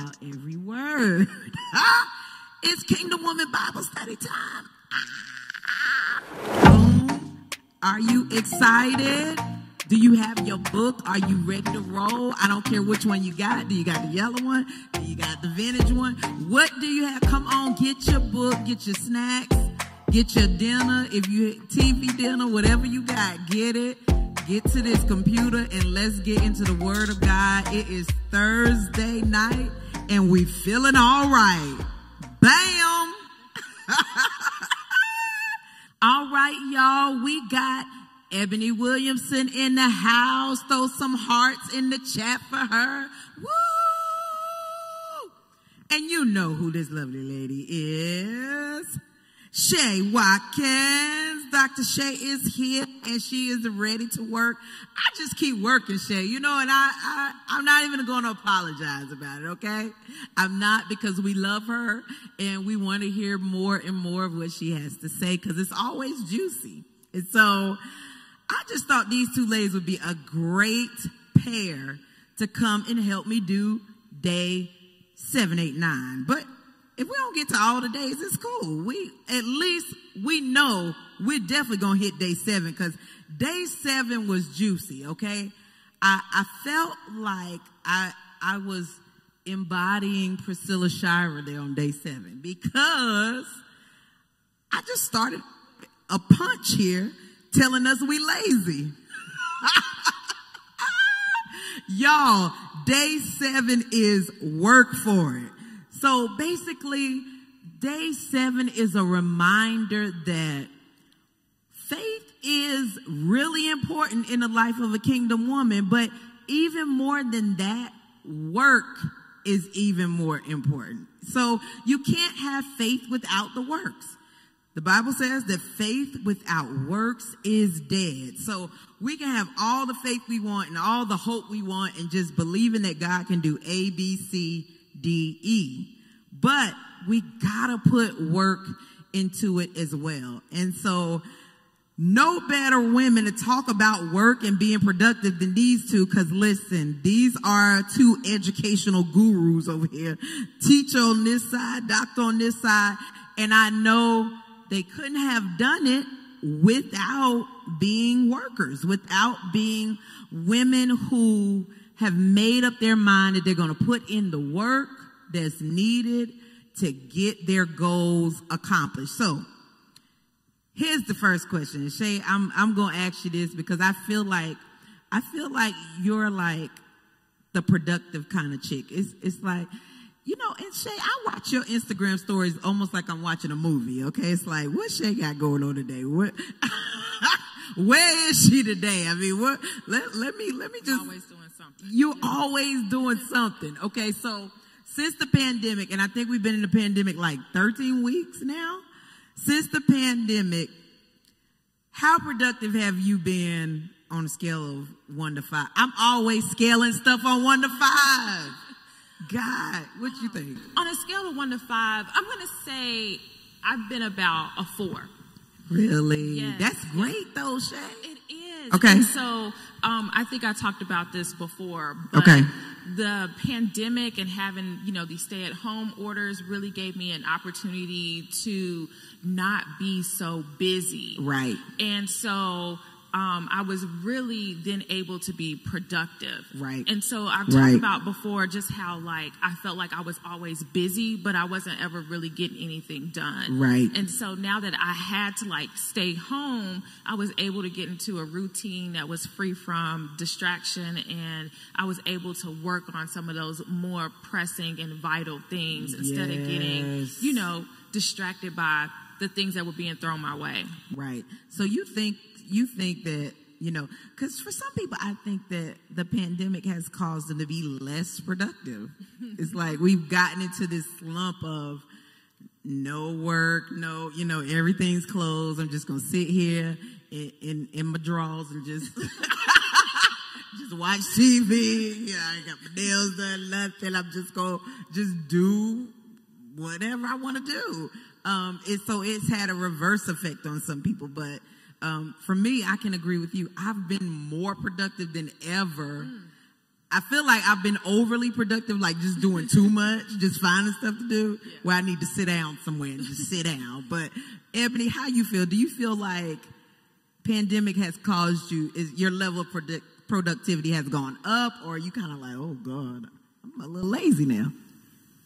out every word. it's Kingdom Woman Bible Study time. Boom. Are you excited? Do you have your book? Are you ready to roll? I don't care which one you got. Do you got the yellow one? Do you got the vintage one? What do you have? Come on, get your book, get your snacks, get your dinner. If you TV dinner, whatever you got, get it. Get to this computer and let's get into the Word of God. It is Thursday night and we feeling all right. Bam! all right, y'all. We got Ebony Williamson in the house. Throw some hearts in the chat for her. Woo! And you know who this lovely lady is. Shay Watkins. Dr. Shay is here and she is ready to work. I just keep working, Shay, you know, and I, I, I'm not even going to apologize about it, okay? I'm not because we love her and we want to hear more and more of what she has to say because it's always juicy. And so I just thought these two ladies would be a great pair to come and help me do day seven, eight, nine. But if we don't get to all the days, it's cool. We, at least we know we're definitely to hit day seven because day seven was juicy. Okay. I, I felt like I, I was embodying Priscilla Shirer there on day seven because I just started a punch here telling us we lazy. Y'all, day seven is work for it. So basically, day seven is a reminder that faith is really important in the life of a kingdom woman, but even more than that, work is even more important. So you can't have faith without the works. The Bible says that faith without works is dead. So we can have all the faith we want and all the hope we want and just believing that God can do A, B, C, D, E. But we gotta put work into it as well. And so no better women to talk about work and being productive than these two. Cause listen, these are two educational gurus over here. Teacher on this side, doctor on this side. And I know they couldn't have done it without being workers, without being women who have made up their mind that they're going to put in the work that's needed to get their goals accomplished. So here's the first question. Shay, I'm, I'm going to ask you this because I feel like, I feel like you're like the productive kind of chick. It's, it's like, you know, and Shay, I watch your Instagram stories almost like I'm watching a movie. Okay, it's like, what Shay got going on today? What? Where is she today? I mean, what? Let let me let me just. Always doing something. You're always doing something. Okay, so since the pandemic, and I think we've been in the pandemic like 13 weeks now. Since the pandemic, how productive have you been on a scale of one to five? I'm always scaling stuff on one to five. God, what you think? On a scale of one to five, I'm going to say I've been about a four. Really? Yes. That's great though, Shay. It is. Okay. And so um, I think I talked about this before. But Okay. The pandemic and having, you know, these stay at home orders really gave me an opportunity to not be so busy. Right. And so um, I was really then able to be productive. Right. And so I've talked Right. about before just how like I felt like I was always busy, but I wasn't ever really getting anything done. Right. And so now that I had to like stay home, I was able to get into a routine that was free from distraction and I was able to work on some of those more pressing and vital things instead of getting, you know, distracted by the things that were being thrown my way. Right. So you think you think that you know because for some people I think that the pandemic has caused them to be less productive. it's like we've gotten into this slump of no work, no you know everything's closed. I'm just gonna sit here in in, in my drawers and just. Just watch TV. Yeah, I got my nails done, nothing. I'm just gonna just do whatever I want to do. Um, it, so it's had a reverse effect on some people, but um, for me, I can agree with you. I've been more productive than ever. Mm. I feel like I've been overly productive, like just doing too much, just finding stuff to do yeah. where I need to sit down somewhere and just sit down. But Ebony, how you feel? Do you feel like pandemic has caused you, is your level of produ- productivity has gone up or are you kind of like, oh God, I'm a little lazy now?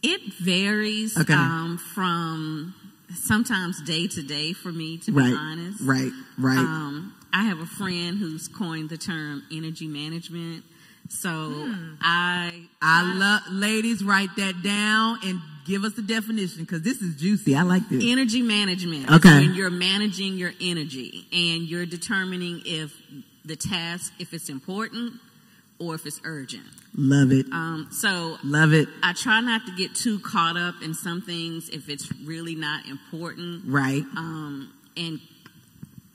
It varies okay. um, from sometimes day to day for me, to right, be honest. Right, right. Um, I have a friend who's coined the term energy management. So hmm. I, I love ladies write that down and give us the definition because this is juicy. I like this. Energy management. Okay. When you're managing your energy and you're determining if the task, if it's important or if it's urgent. Love it. Um, so love it. I try not to get too caught up in some things if it's really not important. Right. Um, and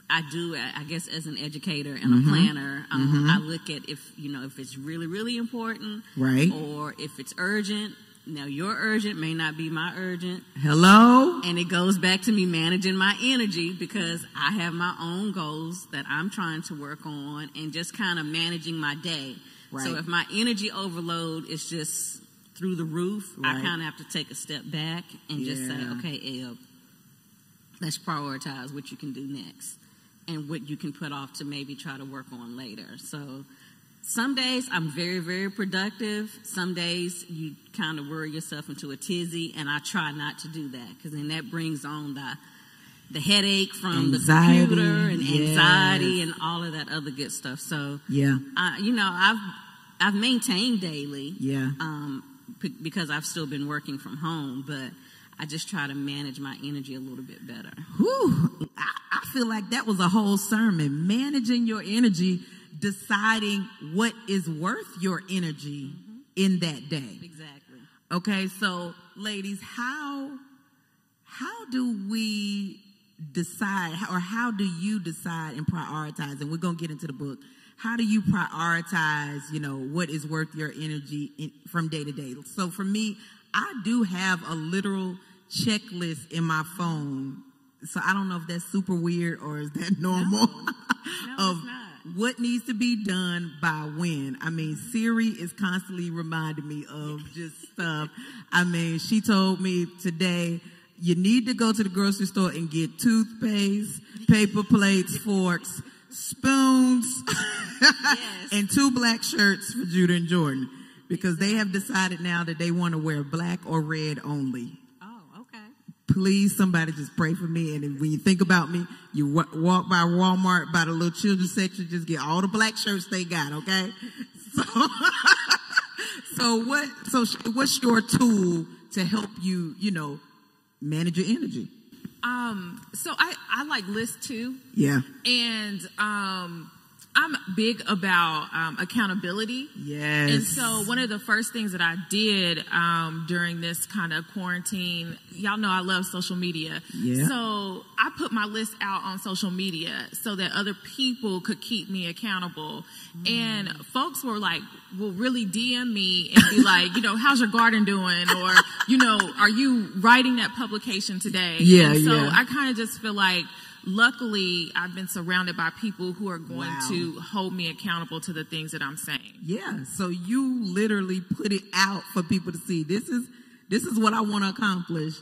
I do, I guess, as an educator and mm-hmm. a planner, um, mm-hmm. I look at if you know if it's really, really important, right, or if it's urgent. Now, your urgent may not be my urgent. Hello, and it goes back to me managing my energy because I have my own goals that I'm trying to work on, and just kind of managing my day. Right. So if my energy overload is just through the roof, right. I kind of have to take a step back and yeah. just say, okay, Eb, let's prioritize what you can do next and what you can put off to maybe try to work on later. So some days I'm very, very productive. Some days you kind of worry yourself into a tizzy, and I try not to do that because then that brings on the the headache from anxiety, the computer and yes. anxiety and all of that other good stuff. So yeah, I, you know, I've I've maintained daily. Yeah. Um, p- because I've still been working from home, but I just try to manage my energy a little bit better. Whew. I, I feel like that was a whole sermon. Managing your energy, deciding what is worth your energy mm-hmm. in that day. Exactly. Okay, so ladies, how how do we decide, or how do you decide and prioritize? And we're going to get into the book. How do you prioritize, you know, what is worth your energy in, from day to day? So for me, I do have a literal checklist in my phone. So I don't know if that's super weird or is that normal no. No, of what needs to be done by when. I mean, Siri is constantly reminding me of just stuff. I mean, she told me today, you need to go to the grocery store and get toothpaste, paper plates, forks, spoons, yes. and two black shirts for Judah and Jordan because they have decided now that they want to wear black or red only. Please, somebody just pray for me. And when you think about me, you walk by Walmart, by the little children's section, just get all the black shirts they got, okay? So, so what, so what's your tool to help you, you know, manage your energy? Um, so I, I like list too. Yeah. And, um, I'm big about um, accountability. Yes. And so one of the first things that I did um, during this kind of quarantine, y'all know I love social media. Yeah. So I put my list out on social media so that other people could keep me accountable. Mm. And folks were like, will really DM me and be like, you know, how's your garden doing? Or, you know, are you writing that publication today? Yeah. And so yeah. I kind of just feel like luckily I've been surrounded by people who are going wow. to hold me accountable to the things that I'm saying. Yeah. So you literally put it out for people to see. This is this is what I want to accomplish.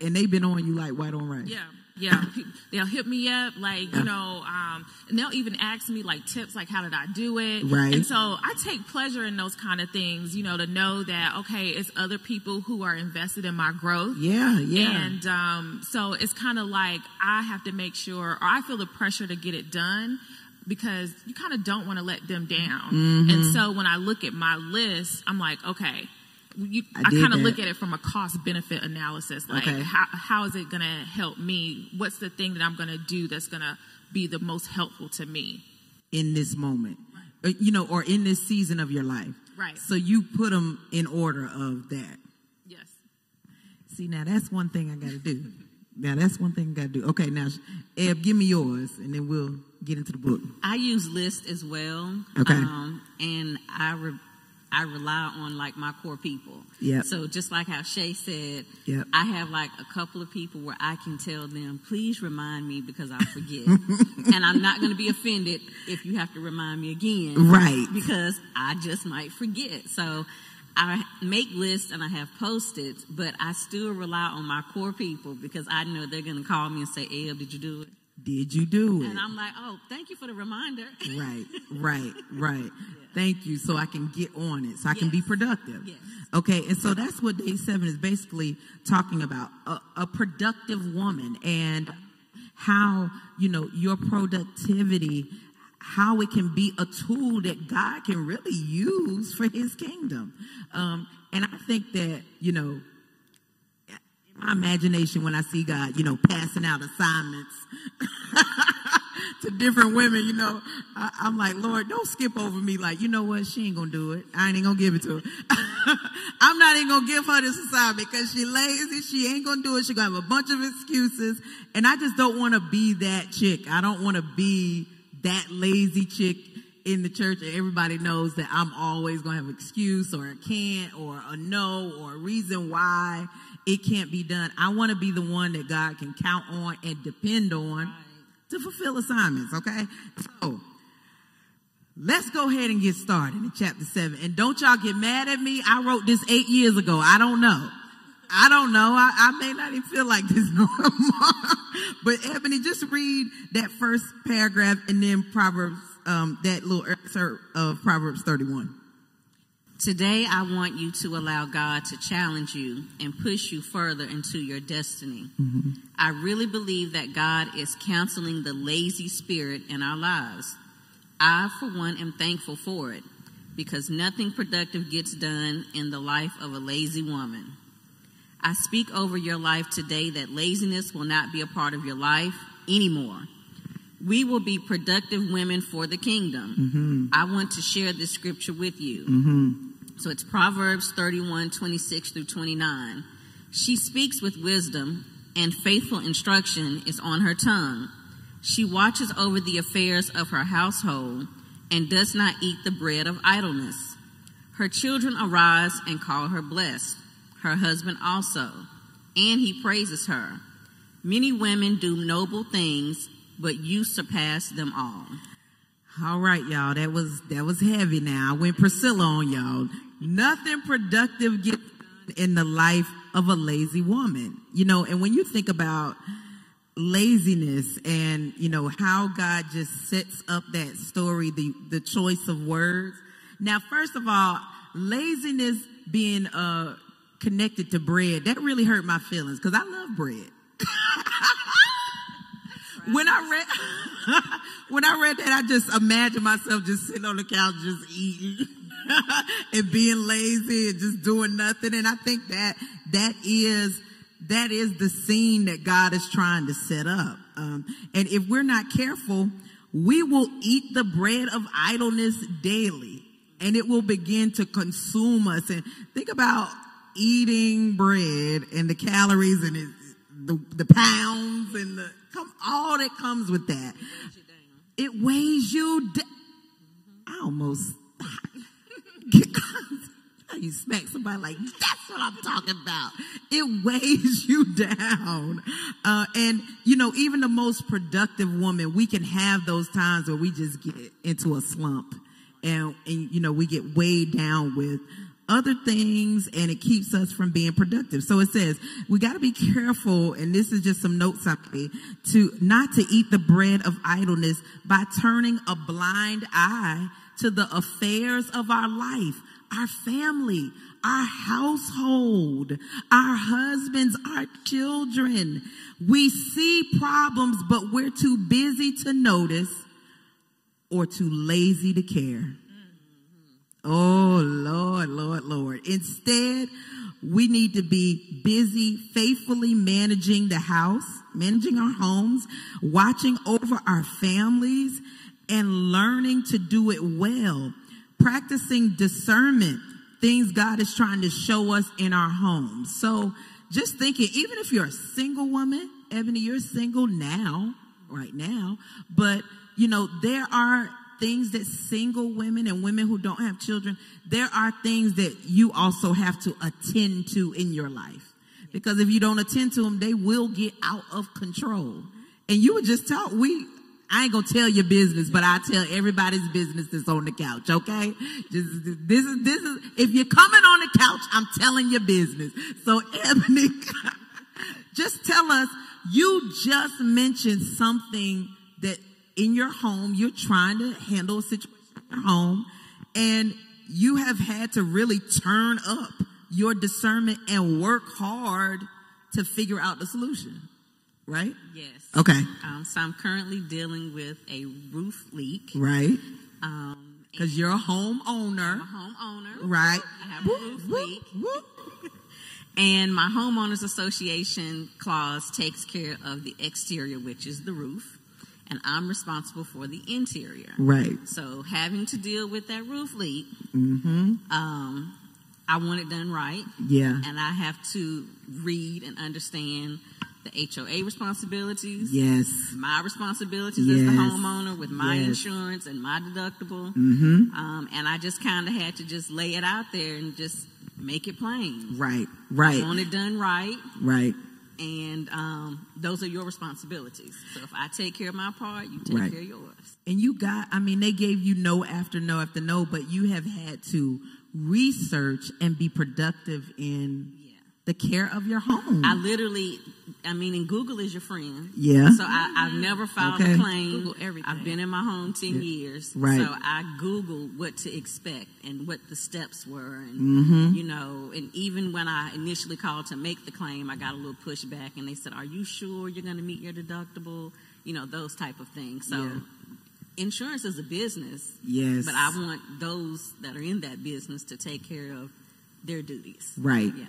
And they've been on you like white on rice. Yeah. Yeah, they'll hit me up, like, you know, um, and they'll even ask me like tips, like, how did I do it? Right. And so I take pleasure in those kind of things, you know, to know that, okay, it's other people who are invested in my growth. Yeah, yeah. And, um, so it's kind of like I have to make sure, or I feel the pressure to get it done because you kind of don't want to let them down. Mm-hmm. And so when I look at my list, I'm like, okay, you, I, I kind of look at it from a cost benefit analysis. Like, okay. how, how is it going to help me? What's the thing that I'm going to do that's going to be the most helpful to me in this moment? Right. Uh, you know, or in this season of your life. Right. So you put them in order of that. Yes. See, now that's one thing I got to do. now that's one thing I got to do. Okay, now, Eb, give me yours, and then we'll get into the book. I use list as well. Okay. Um, and I. Re- I rely on like my core people. Yeah. So just like how Shay said, Yep. I have like a couple of people where I can tell them, please remind me because I forget. and I'm not going to be offended if you have to remind me again. Right. Because I just might forget. So I make lists and I have post-its, but I still rely on my core people because I know they're going to call me and say, Eb, did you do it? Did you do it? And I'm like, oh, thank you for the reminder. right, right, right. Thank you. So I can get on it, so I can be productive. Yes. Okay, and so that's what day seven is basically talking about a, a productive woman and how, you know, your productivity, how it can be a tool that God can really use for his kingdom. Um, and I think that, you know, my imagination when I see God, you know, passing out assignments to different women, you know, I, I'm like, Lord, don't skip over me. Like, you know what? She ain't gonna do it. I ain't gonna give it to her. I'm not even gonna give her this assignment because she lazy. She ain't gonna do it. She gonna have a bunch of excuses. And I just don't want to be that chick. I don't want to be that lazy chick in the church and everybody knows that I'm always going to have an excuse or a can't or a no or a reason why it can't be done. I want to be the one that God can count on and depend on to fulfill assignments, okay? So, let's go ahead and get started in chapter 7. And don't y'all get mad at me. I wrote this 8 years ago. I don't know. I don't know. I, I may not even feel like this no more. but Ebony, just read that first paragraph and then Proverbs, um, that little excerpt of Proverbs 31. Today, I want you to allow God to challenge you and push you further into your destiny. Mm-hmm. I really believe that God is counseling the lazy spirit in our lives. I, for one, am thankful for it because nothing productive gets done in the life of a lazy woman. I speak over your life today that laziness will not be a part of your life anymore. We will be productive women for the kingdom. Mm-hmm. I want to share this scripture with you. Mm-hmm. So it's Proverbs 31, 26 through 29. She speaks with wisdom, and faithful instruction is on her tongue. She watches over the affairs of her household and does not eat the bread of idleness. Her children arise and call her blessed, her husband also, and he praises her. Many women do noble things, but you surpass them all. All right, y'all. That was that was heavy. Now I went Priscilla on y'all. Nothing productive gets done in the life of a lazy woman. You know, and when you think about laziness and you know how God just sets up that story, the the choice of words. Now, first of all, laziness being uh connected to bread that really hurt my feelings because I love bread. when I read when I read that, I just imagined myself just sitting on the couch, just eating and being lazy and just doing nothing. And I think that that is that is the scene that God is trying to set up. Um, and if we're not careful, we will eat the bread of idleness daily, and it will begin to consume us. And think about eating bread and the calories and the the pounds and the come all that comes with that. It weighs you. Da- I almost you smack somebody like that's what I'm talking about. It weighs you down, uh, and you know even the most productive woman, we can have those times where we just get into a slump, and and you know we get weighed down with other things and it keeps us from being productive. So it says we got to be careful, and this is just some notes I made, to not to eat the bread of idleness by turning a blind eye to the affairs of our life, our family, our household, our husbands, our children. We see problems, but we're too busy to notice or too lazy to care. Oh, Lord, Lord, Lord. Instead, we need to be busy faithfully managing the house, managing our homes, watching over our families, and learning to do it well. Practicing discernment, things God is trying to show us in our homes. So just thinking, even if you're a single woman, Ebony, you're single now, right now, but you know, there are things that single women and women who don't have children, there are things that you also have to attend to in your life. Because if you don't attend to them, they will get out of control. And you were just taught, we, I ain't gonna tell your business, but I tell everybody's business that's on the couch, okay? Just, this is, this is, if you're coming on the couch, I'm telling your business. So Ebony, just tell us, you just mentioned something that in your home, you're trying to handle a situation in your home, and you have had to really turn up your discernment and work hard to figure out the solution, right? Yes. Okay. Um, so I'm currently dealing with a roof leak. Right. Um, Because you're a homeowner. I'm a homeowner. Right. I have a roof leak. And my homeowners association clause takes care of the exterior, which is the roof, and I'm responsible for the interior. Right. So having to deal with that roof leak, Mm-hmm. um, I want it done right, Yeah. and I have to read and understand the HOA responsibilities, Yes. my responsibilities as the homeowner with my Yes. insurance and my deductible. Mm-hmm. Um, and I just kind of had to just lay it out there and just make it plain. Right. I Right. want it done right, Right. And um, those are your responsibilities. So if I take care of my part, you take Right. care of yours. And you got, I mean, they gave you no after no after no, but you have had to research and be productive in. The care of your home. I literally, I mean, and Google is your friend. Yeah. So I, I've never filed Okay. a claim. Google everything. I've been in my home 10 years. Right. So I Googled what to expect and what the steps were. And, Mm-hmm. you know, and even when I initially called to make the claim, I got a little pushback and they said, are you sure you're going to meet your deductible? You know, those type of things. So Yeah. insurance is a business. Yes. But I want those that are in that business to take care of their duties. Right. Yeah.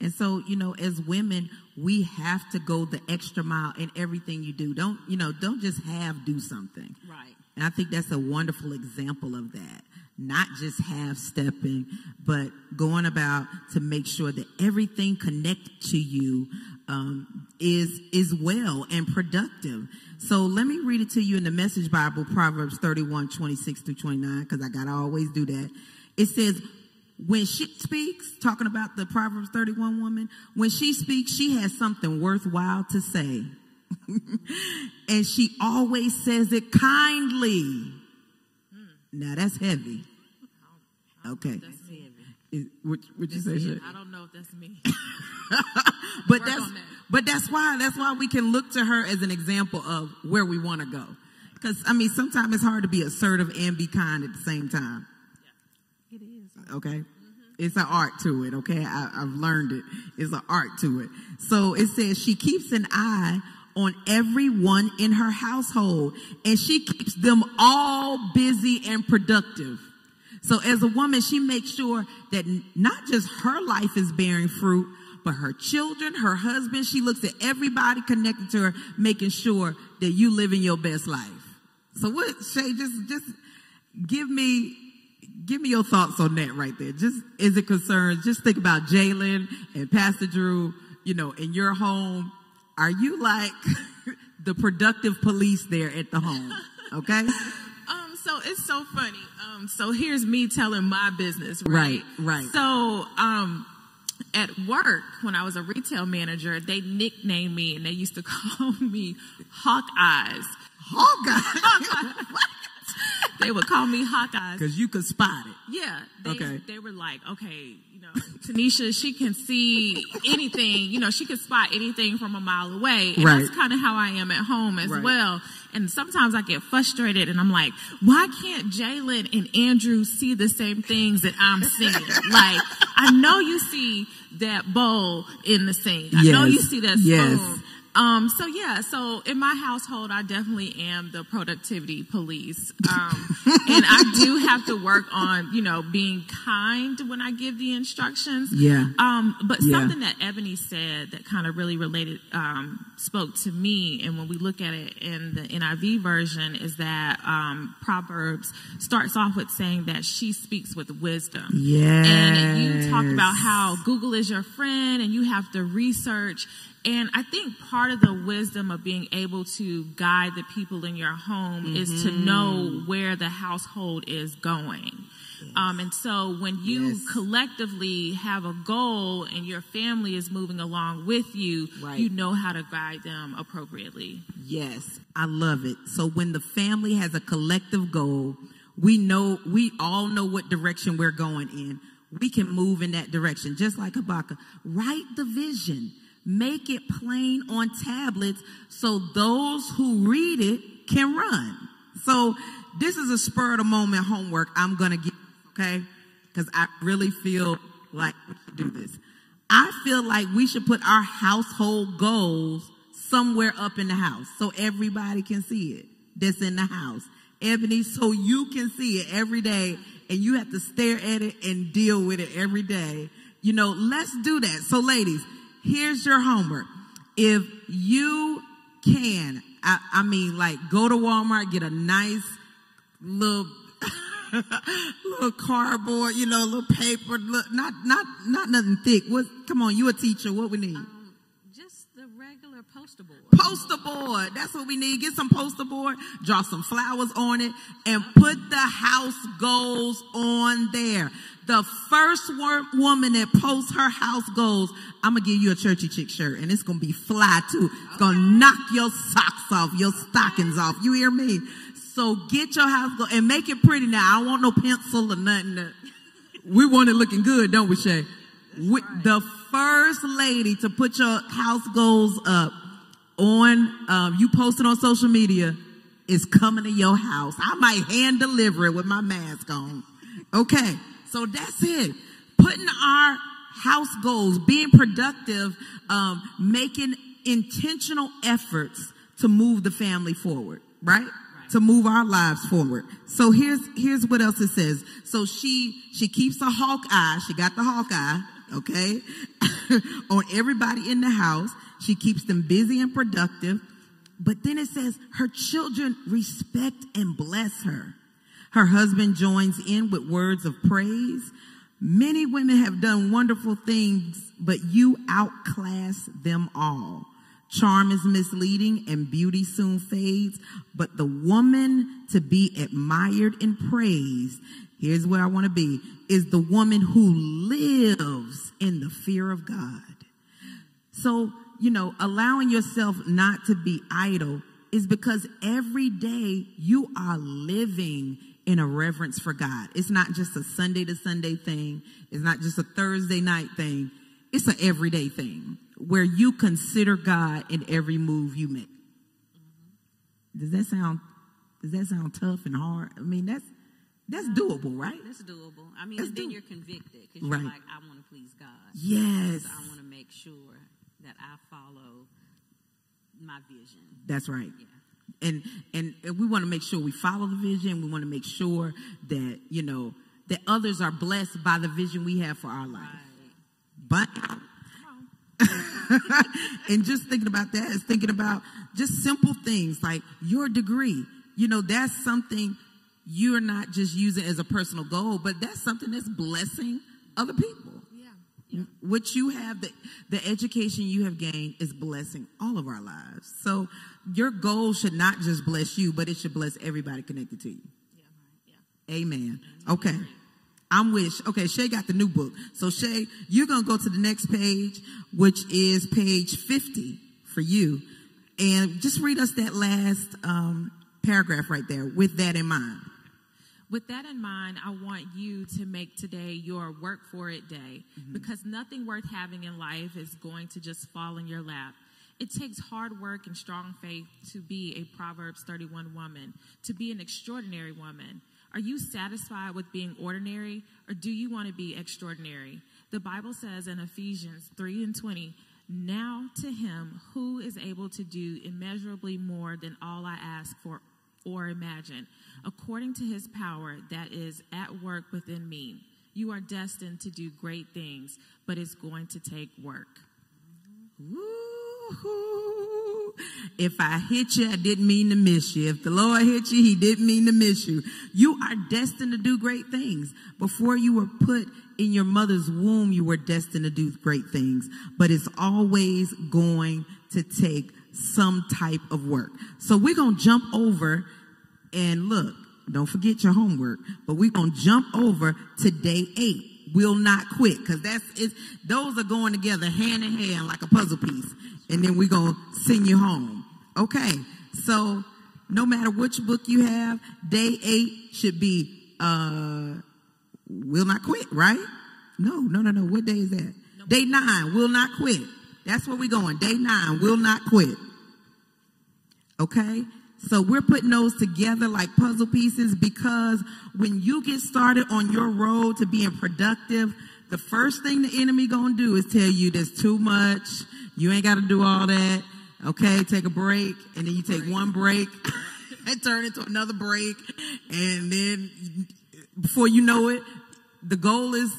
And so, you know, as women, we have to go the extra mile in everything you do. Don't, you know, don't just have do something. Right. And I think that's a wonderful example of that. Not just half stepping, but going about to make sure that everything connected to you um, is is well and productive. So let me read it to you in the Message Bible, Proverbs 31, 26 through 29, because I gotta always do that. It says, when she speaks, talking about the Proverbs 31 woman, when she speaks, she has something worthwhile to say. and she always says it kindly. Now that's heavy. Okay. That's me. Is- What would you say? Shay? I don't know if that's me. But Work that's that. but that's why that's why we can look to her as an example of where we want to go. Because I mean, sometimes it's hard to be assertive and be kind at the same time. It is. Okay. It's an art to it. Okay. I, I've learned it. It's an art to it. So it says she keeps an eye on everyone in her household and she keeps them all busy and productive. So as a woman, she makes sure that not just her life is bearing fruit, but her children, her husband, she looks at everybody connected to her, making sure that you living your best life. So what, Shay, just, just give me, give me your thoughts on that right there. Just as it concerns, just think about Jalen and Pastor Drew, you know, in your home. Are you like the productive police there at the home? Okay? Um, so it's so funny. Um, so here's me telling my business, right? Right, right. So, um, at work, when I was a retail manager, they nicknamed me and they used to call me Hawk Eyes. Hawkeye. They would call me Hawk Eyes. Cause you could spot it. Yeah. They, Okay. They were like, okay, you know, Tanisha, she can see anything, you know, she can spot anything from a mile away. And Right. that's kind of how I am at home as Right. well. And sometimes I get frustrated and I'm like, why can't Jalen and Andrew see the same things that I'm seeing? like, I know you see that bowl in the sink. I know you see that spoon. Yes. Um, so yeah, so in my household, I definitely am the productivity police. Um, and I do have to work on, you know, being kind when I give the instructions. Yeah. Um, but Yeah. something that Ebony said that kind of really related, um, spoke to me. And when we look at it in the NIV version is that, um, Proverbs starts off with saying that she speaks with wisdom. Yeah. And you talk about how Google is your friend and you have to research. And I think part of the wisdom of being able to guide the people in your home mm-hmm. is to know mm-hmm. where the household is going. Yes. Um, and so when you yes. collectively have a goal and your family is moving along with you, right. you know how to guide them appropriately. Yes, I love it. So when the family has a collective goal, we know, we all know what direction we're going in. We can move in that direction, just like Habakkuk. Write the vision. Make it plain on tablets so those who read it can run. So this is a spur of the moment homework I'm going to give okay? Because I really feel like we should do this. I feel like we should put our household goals somewhere up in the house so everybody can see it that's in the house. Ebony, so you can see it every day and you have to stare at it and deal with it every day. You know, let's do that. So ladies, here's your homework. If you can, I, I mean, like go to Walmart, get a nice little little cardboard, you know, little paper, look, not not not nothing thick. What? Come on, you a teacher. What we need? Just the regular poster board. Poster board. That's what we need. Get some poster board. Draw some flowers on it, and put the house goals on there. The first woman that posts her house goals, I'm gonna give you a churchy chick shirt, and it's gonna be fly too. It's gonna knock your socks off, your stockings off. You hear me? So get your house go and make it pretty now. I don't want no pencil or nothing. To, we want it looking good, don't we, Shay? We, the first lady to put your house goals up on, um, you posted on social media is coming to your house. I might hand deliver it with my mask on. Okay. So that's it. Putting our house goals, being productive, um, making intentional efforts to move the family forward, right? to move our lives forward. So here's, here's what else it says. So she, she keeps a hawk eye. She got the hawk eye, okay, on everybody in the house. She keeps them busy and productive. But then it says her children respect and bless her. Her husband joins in with words of praise. Many women have done wonderful things, but you outclass them all. Charm is misleading and beauty soon fades, but the woman to be admired and praised, here's where I want to be, is the woman who lives in the fear of God. So, you know, allowing yourself not to be idle is because every day you are living in a reverence for God. It's not just a Sunday to Sunday thing. It's not just a Thursday night thing. It's an everyday thing where you consider God in every move you make. Does that sound does that sound tough and hard? I mean, that's that's doable, right? That's doable. I mean, that's then you're convicted because you're right. like, I want to please God. Yes. So I want to make sure that I follow my vision. That's right. Yeah. And, and and we want to make sure we follow the vision. We want to make sure that you know that others are blessed by the vision we have for our life. Right. But and just thinking about that is thinking about just simple things like your degree. You know, that's something you're not just using as a personal goal, but that's something that's blessing other people. Yeah. yeah. What you have, the, the education you have gained is blessing all of our lives. So your goal should not just bless you, but it should bless everybody connected to you. Yeah. yeah. Amen. Okay. I'm with, okay, Shay got the new book. So Shay, you're going to go to the next page, which is page 50 for you. And just read us that last um, paragraph right there with that in mind. With that in mind, I want you to make today your work for it day mm-hmm. because nothing worth having in life is going to just fall in your lap. It takes hard work and strong faith to be a Proverbs 31 woman, to be an extraordinary woman. Are you satisfied with being ordinary or do you want to be extraordinary? The Bible says in Ephesians 3 and 20, now to him who is able to do immeasurably more than all I ask for or imagine, according to his power that is at work within me. You are destined to do great things, but it's going to take work. If I hit you, I didn't mean to miss you. If the Lord hit you, he didn't mean to miss you. You are destined to do great things. Before you were put in your mother's womb, you were destined to do great things, but it's always going to take some type of work. So we're going to jump over and look, don't forget your homework, but we're going to jump over to day eight. Will not quit because that's it. Those are going together hand in hand like a puzzle piece. And then we're going to send you home. Okay. So no matter which book you have, day eight should be, uh, will not quit, right? No, no, no, no. What day is that? Day nine, will not quit. That's where we're going. Day nine, will not quit. Okay? So we're putting those together like puzzle pieces because when you get started on your road to being productive, the first thing the enemy gonna do is tell you there's too much. You ain't gotta do all that. Okay, take a break, and then you take one break and turn into another break, and then before you know it, the goal is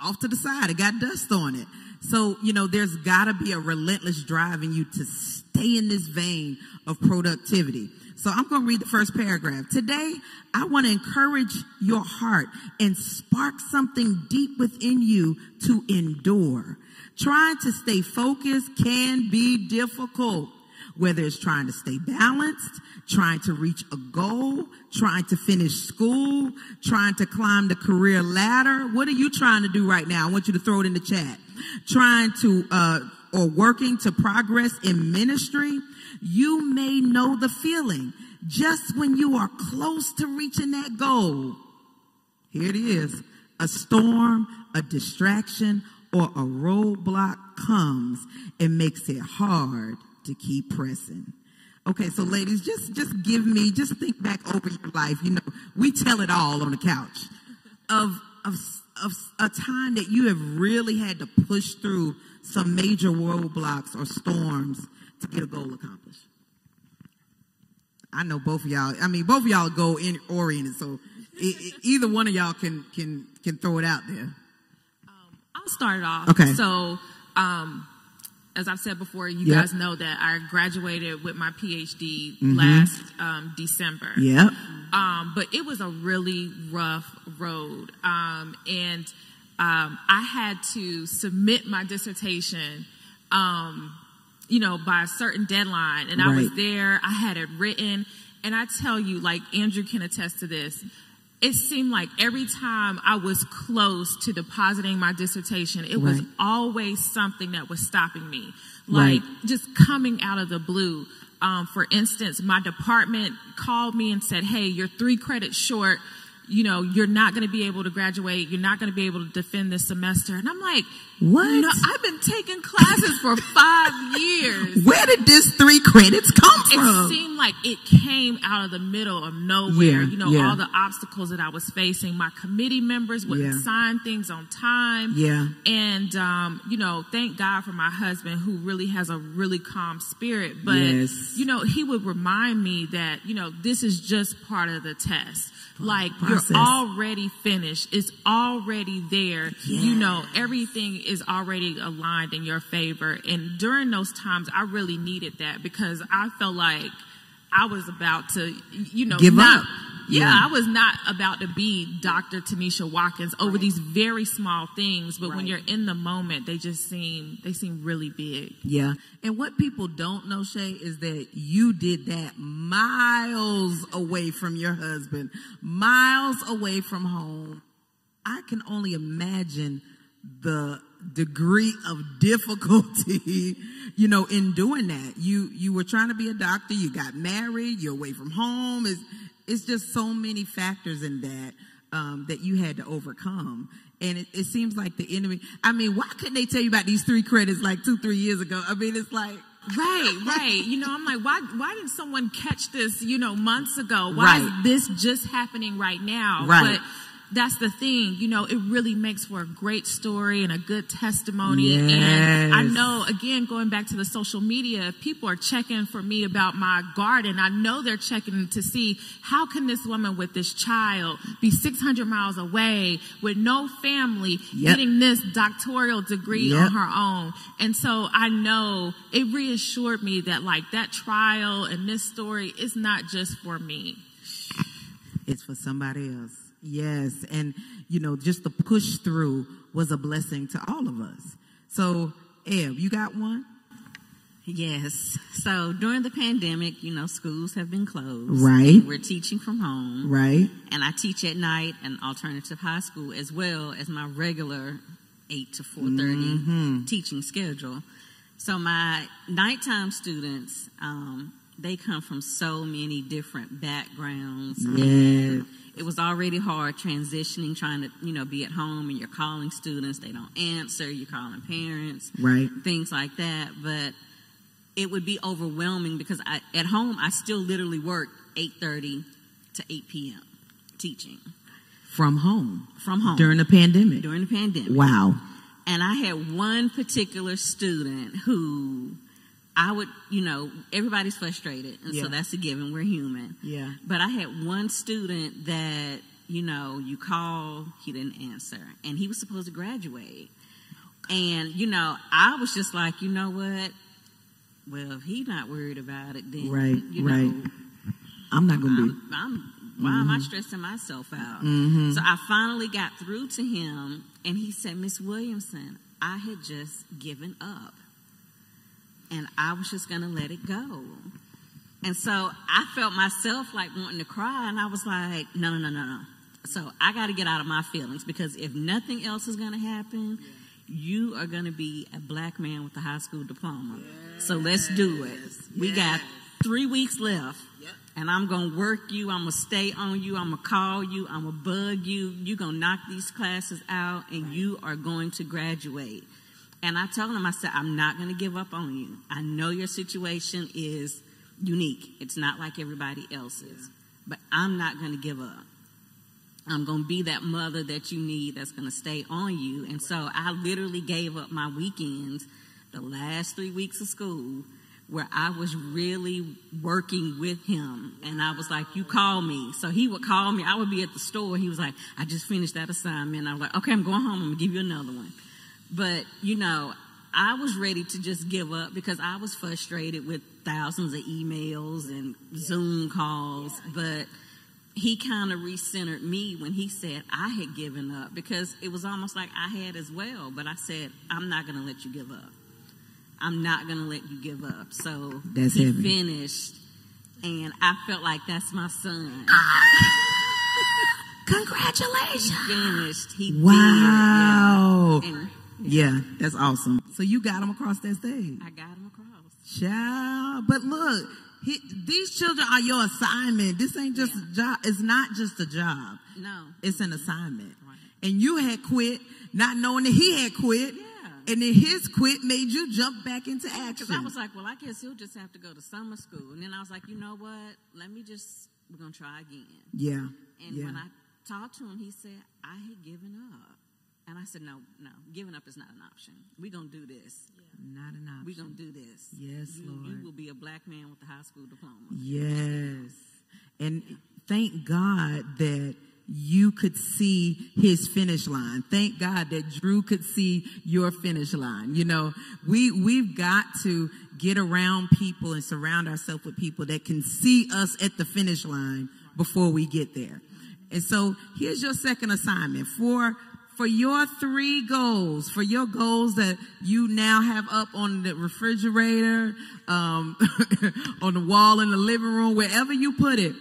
off to the side. It got dust on it. So, you know, there's gotta be a relentless drive in you to stay in this vein of productivity. So I'm going to read the first paragraph. Today, I want to encourage your heart and spark something deep within you to endure. Trying to stay focused can be difficult, whether it's trying to stay balanced, trying to reach a goal, trying to finish school, trying to climb the career ladder. What are you trying to do right now? I want you to throw it in the chat. Trying to, uh, or working to progress in ministry, you may know the feeling just when you are close to reaching that goal. Here it is. A storm, a distraction, or a roadblock comes and makes it hard to keep pressing. Okay, so ladies, just just give me, just think back over your life. You know, we tell it all on the couch of of of a time that you have really had to push through some major roadblocks or storms to get a goal accomplished? I know both of y'all. I mean, both of y'all go in oriented, so it, it, either one of y'all can can can throw it out there. Um, I'll start it off. Okay. So, um, as I've said before, you yep. guys know that I graduated with my PhD mm-hmm. last um, December. Yeah. Um, but it was a really rough road, um, and um, I had to submit my dissertation. Um, you know, by a certain deadline. And right. I was there, I had it written. And I tell you, like Andrew can attest to this, it seemed like every time I was close to depositing my dissertation, it right. was always something that was stopping me. Like right. just coming out of the blue. Um, for instance, my department called me and said, Hey, you're three credits short you know, you're not going to be able to graduate. You're not going to be able to defend this semester. And I'm like, what? No, I've been taking classes for five years. Where did this three credits come from? It seemed like it came out of the middle of nowhere. Yeah, you know, yeah. all the obstacles that I was facing. My committee members wouldn't yeah. sign things on time. Yeah. And, um, you know, thank God for my husband who really has a really calm spirit. But, yes. you know, he would remind me that, you know, this is just part of the test like process. you're already finished. It's already there. Yes. You know, everything is already aligned in your favor. And during those times, I really needed that because I felt like I was about to, you know, give not, up. Yeah, yeah, I was not about to be Dr. Tanisha Watkins over right. these very small things, but right. when you're in the moment, they just seem they seem really big. Yeah. And what people don't know, Shay, is that you did that miles away from your husband, miles away from home. I can only imagine the degree of difficulty, you know, in doing that. You you were trying to be a doctor, you got married, you're away from home. It's it's just so many factors in that um, that you had to overcome. And it, it seems like the enemy. I mean, why couldn't they tell you about these three credits like two, three years ago? I mean, it's like right, right. You know, I'm like, why, why didn't someone catch this, you know, months ago? Why right. is this just happening right now? Right. But that's the thing, you know, it really makes for a great story and a good testimony. Yes. And I know, again, going back to the social media, if people are checking for me about my garden, I know they're checking to see how can this woman with this child be 600 miles away with no family yep. getting this doctoral degree yep. on her own. And so I know it reassured me that like that trial and this story is not just for me. It's for somebody else. Yes. And, you know, just the push through was a blessing to all of us. So, Eb, you got one? Yes. So during the pandemic, you know, schools have been closed. Right. We're teaching from home. Right. And I teach at night in alternative high school as well as my regular 8 to 4.30 mm-hmm. teaching schedule. So my nighttime students, um, they come from so many different backgrounds. Um, yeah. It was already hard transitioning, trying to, you know, be at home and you're calling students, they don't answer, you're calling parents. Right. Things like that. But it would be overwhelming because I, at home I still literally work 8:30 to 8 p.m. teaching from home. From home during the pandemic. During the pandemic. Wow. And I had one particular student who I would, you know, everybody's frustrated, and yeah. so that's a given. We're human. Yeah. But I had one student that, you know, you call, he didn't answer, and he was supposed to graduate. And you know, I was just like, you know what? well, if he's not worried about it, then right, you right. Know, I'm not going to be. I'm, why mm-hmm. am I mm-hmm. stressing myself out? Mm-hmm. So I finally got through to him, and he said, Miss Williamson, I had just given up, and I was just going to let it go. And so I felt myself like wanting to cry, and I was like, no, no, no, no, no. So I got to get out of my feelings because if nothing else is going to happen, you are going to be a black man with a high school diploma. Yes. So let's do it. Yes. We got three weeks left. Yep. And I'm going to work you. I'm going to stay on you. I'm going to call you. I'm going to bug you. You're going to knock these classes out and right. you are going to graduate. And I told him, I said, I'm not going to give up on you. I know your situation is unique. It's not like everybody else's. Yeah. But I'm not going to give up. I'm going to be that mother that you need that's going to stay on you. And so I literally gave up my weekends, the last three weeks of school, where I was really working with him. And I was like, you call me. So he would call me. I would be at the store. He was like, I just finished that assignment. I was like, okay, I'm going home. I'm going to give you another one. But, you know, I was ready to just give up because I was frustrated with thousands of emails and Zoom calls. But he kind of recentered me when he said I had given up because it was almost like I had as well. But I said, I'm not going to let you give up. I'm not going to let you give up. So that's he heavy. finished, and I felt like that's my son. Congratulations. He finished. He wow. Did, yeah. Yeah, that's awesome. So you got him across that stage. I got him across. Child, but look, he, these children are your assignment. This ain't just yeah. a job. It's not just a job. No. It's an assignment. Right. And you had quit not knowing that he had quit. Yeah. And then his quit made you jump back into action. Because I was like, well, I guess he'll just have to go to summer school. And then I was like, you know what? Let me just, we're going to try again. Yeah. And yeah. when I talked to him, he said, I had given up. And I said, no, no, giving up is not an option. We're going to do this. Yeah. Not an option. We're going to do this. Yes, you, Lord. You will be a black man with a high school diploma. Yes. And thank God that you could see his finish line. Thank God that Drew could see your finish line. You know, we, we've got to get around people and surround ourselves with people that can see us at the finish line before we get there. And so here's your second assignment for for your three goals, for your goals that you now have up on the refrigerator, um, on the wall in the living room, wherever you put it,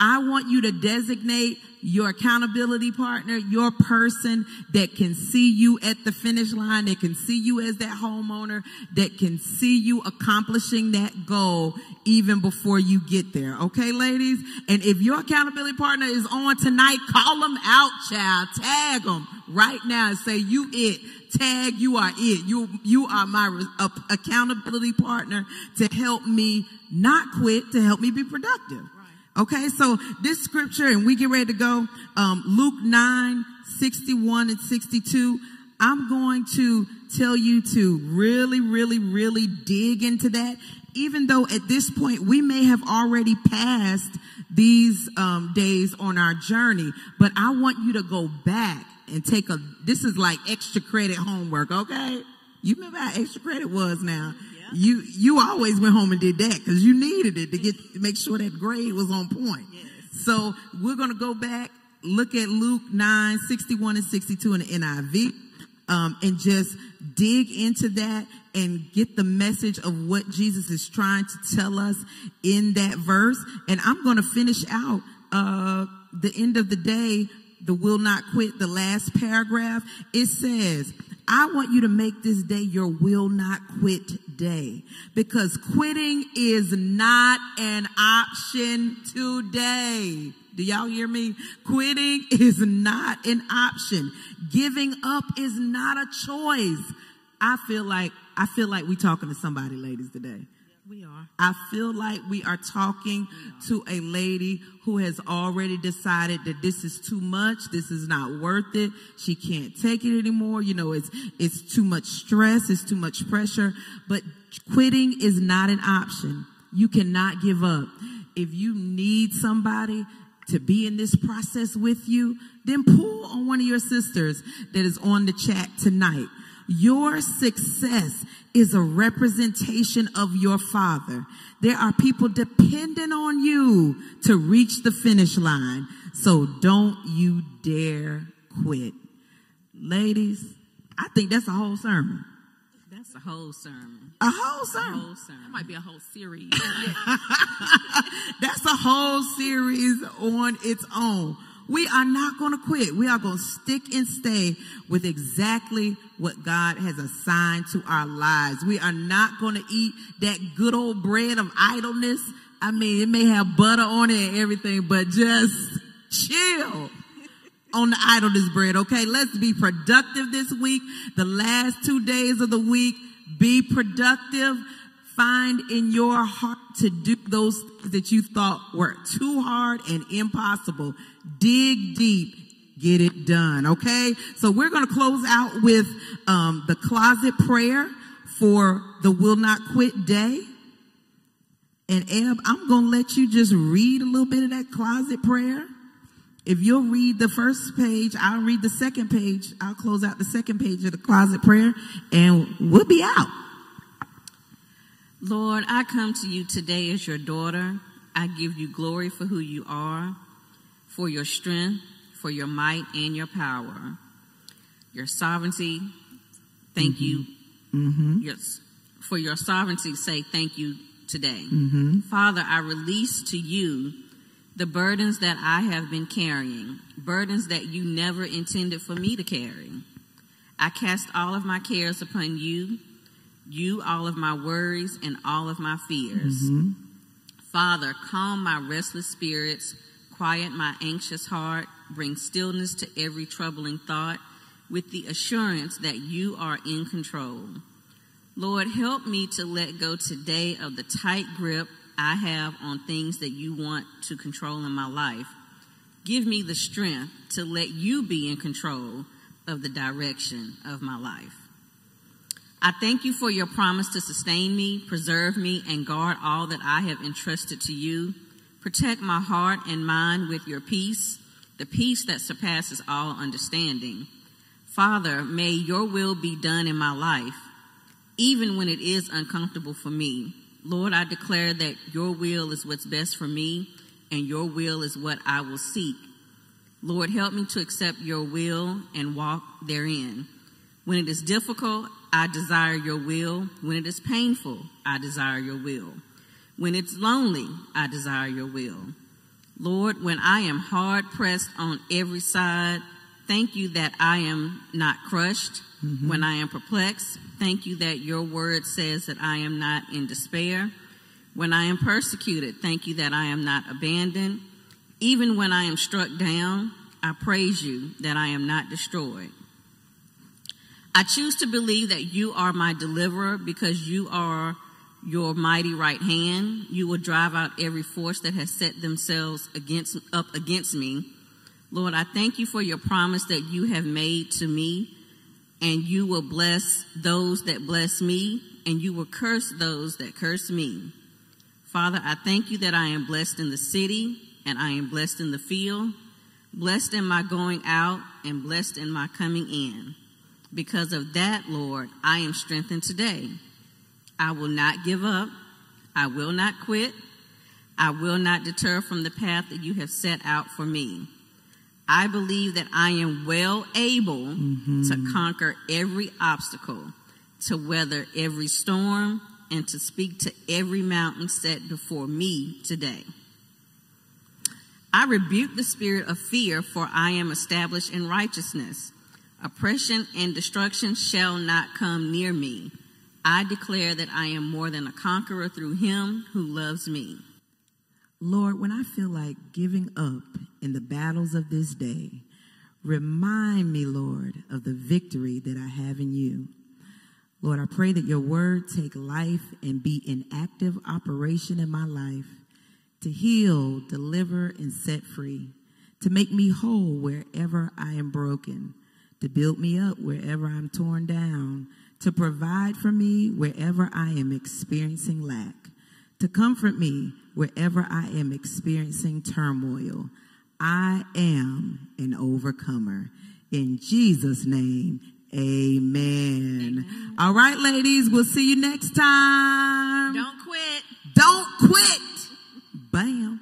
I want you to designate your accountability partner, your person that can see you at the finish line, that can see you as that homeowner, that can see you accomplishing that goal even before you get there. Okay, ladies? And if your accountability partner is on tonight, call them out, child. Tag them right now and say, you it. Tag, you are it. You, you are my accountability partner to help me not quit, to help me be productive. Okay, so this scripture, and we get ready to go, um, Luke 9, 61 and 62. I'm going to tell you to really, really, really dig into that. Even though at this point we may have already passed these um, days on our journey, but I want you to go back and take a. This is like extra credit homework, okay? You remember how extra credit was now? You you always went home and did that because you needed it to get to make sure that grade was on point. Yes. So we're gonna go back, look at Luke 9, 61 and 62 in the NIV. um, and just dig into that and get the message of what Jesus is trying to tell us in that verse. And I'm going to finish out uh, the end of the day, the will not quit, the last paragraph. It says, I want you to make this day your will not quit day because quitting is not an option today. Do y'all hear me? Quitting is not an option. Giving up is not a choice. I feel like, I feel like we talking to somebody ladies today. We are. I feel like we are talking to a lady who has already decided that this is too much. This is not worth it. She can't take it anymore. You know, it's, it's too much stress. It's too much pressure, but quitting is not an option. You cannot give up. If you need somebody to be in this process with you, then pull on one of your sisters that is on the chat tonight. Your success is a representation of your father. There are people dependent on you to reach the finish line. So don't you dare quit. Ladies, I think that's a whole sermon. That's a whole sermon. A whole sermon. A whole sermon. That might be a whole series. that's a whole series on its own. We are not going to quit. We are going to stick and stay with exactly what God has assigned to our lives. We are not going to eat that good old bread of idleness. I mean, it may have butter on it and everything, but just chill on the idleness bread. Okay. Let's be productive this week. The last two days of the week, be productive. Find in your heart to do those things that you thought were too hard and impossible. Dig deep. Get it done. Okay. So we're going to close out with, um, the closet prayer for the will not quit day. And Eb, I'm going to let you just read a little bit of that closet prayer. If you'll read the first page, I'll read the second page. I'll close out the second page of the closet prayer and we'll be out. Lord, I come to you today as your daughter. I give you glory for who you are, for your strength, for your might and your power, your sovereignty. Thank mm-hmm. you. Mm-hmm. Yes, for your sovereignty, say thank you today. Mm-hmm. Father, I release to you the burdens that I have been carrying, burdens that you never intended for me to carry. I cast all of my cares upon you you all of my worries and all of my fears. Mm-hmm. Father, calm my restless spirits, quiet my anxious heart, bring stillness to every troubling thought with the assurance that you are in control. Lord, help me to let go today of the tight grip I have on things that you want to control in my life. Give me the strength to let you be in control of the direction of my life. I thank you for your promise to sustain me, preserve me, and guard all that I have entrusted to you. Protect my heart and mind with your peace, the peace that surpasses all understanding. Father, may your will be done in my life, even when it is uncomfortable for me. Lord, I declare that your will is what's best for me, and your will is what I will seek. Lord, help me to accept your will and walk therein. When it is difficult, I desire your will. When it is painful, I desire your will. When it's lonely, I desire your will. Lord, when I am hard pressed on every side, thank you that I am not crushed. Mm-hmm. When I am perplexed, thank you that your word says that I am not in despair. When I am persecuted, thank you that I am not abandoned. Even when I am struck down, I praise you that I am not destroyed. I choose to believe that you are my deliverer because you are your mighty right hand. You will drive out every force that has set themselves against, up against me. Lord, I thank you for your promise that you have made to me and you will bless those that bless me and you will curse those that curse me. Father, I thank you that I am blessed in the city and I am blessed in the field, blessed in my going out and blessed in my coming in. Because of that, Lord, I am strengthened today. I will not give up. I will not quit. I will not deter from the path that you have set out for me. I believe that I am well able mm-hmm. to conquer every obstacle, to weather every storm, and to speak to every mountain set before me today. I rebuke the spirit of fear, for I am established in righteousness. Oppression and destruction shall not come near me. I declare that I am more than a conqueror through him who loves me. Lord, when I feel like giving up in the battles of this day, remind me, Lord, of the victory that I have in you. Lord, I pray that your word take life and be in active operation in my life to heal, deliver, and set free, to make me whole wherever I am broken, to build me up wherever I'm torn down, to provide for me wherever I am experiencing lack, to comfort me wherever I am experiencing turmoil. I am an overcomer. In Jesus' name, amen. amen. All right, ladies, we'll see you next time. Don't quit. Don't quit. Bam.